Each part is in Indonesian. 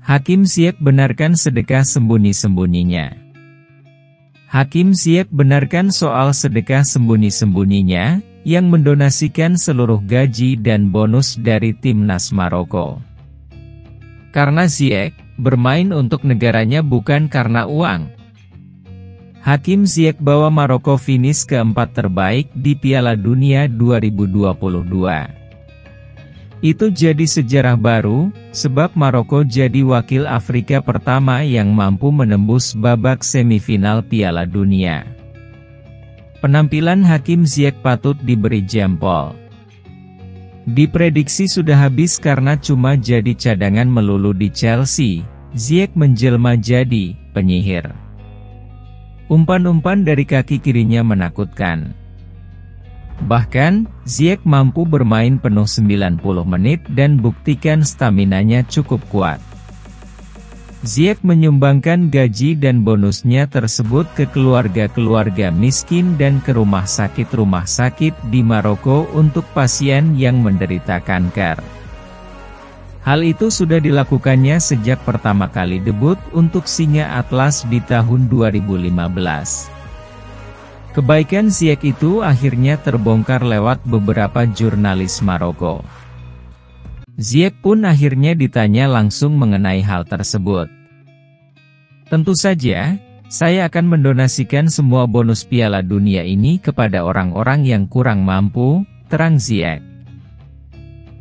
Hakim Siak benarkan sedekah sembunyi-sembunyinya. Hakim Siak benarkan soal sedekah sembunyi-sembunyinya, yang mendonasikan seluruh gaji dan bonus dari timnas Maroko. Karena Siak bermain untuk negaranya bukan karena uang. Hakim Ziyech bawa Maroko finish keempat terbaik di Piala Dunia 2022. Itu jadi sejarah baru, sebab Maroko jadi wakil Afrika pertama yang mampu menembus babak semifinal Piala Dunia. Penampilan Hakim Ziyech patut diberi jempol. Diprediksi sudah habis karena cuma jadi cadangan melulu di Chelsea, Ziyech menjelma jadi penyihir. Umpan-umpan dari kaki kirinya menakutkan. Bahkan, Ziyech mampu bermain penuh 90 menit dan buktikan staminanya cukup kuat. Ziyech menyumbangkan gaji dan bonusnya tersebut ke keluarga-keluarga miskin dan ke rumah sakit-rumah sakit di Maroko untuk pasien yang menderita kanker. Hal itu sudah dilakukannya sejak pertama kali debut untuk Singa Atlas di tahun 2015. Kebaikan Ziyech itu akhirnya terbongkar lewat beberapa jurnalis Maroko. Ziyech pun akhirnya ditanya langsung mengenai hal tersebut. Tentu saja, saya akan mendonasikan semua bonus piala dunia ini kepada orang-orang yang kurang mampu, terang Ziyech.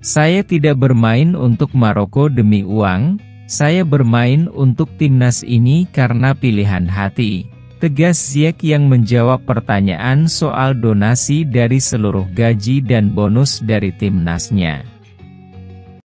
Saya tidak bermain untuk Maroko demi uang, saya bermain untuk timnas ini karena pilihan hati. Tegas Ziyech yang menjawab pertanyaan soal donasi dari seluruh gaji dan bonus dari timnasnya.